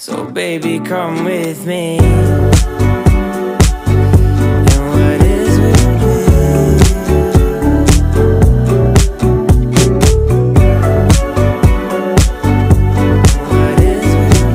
So baby, come with me.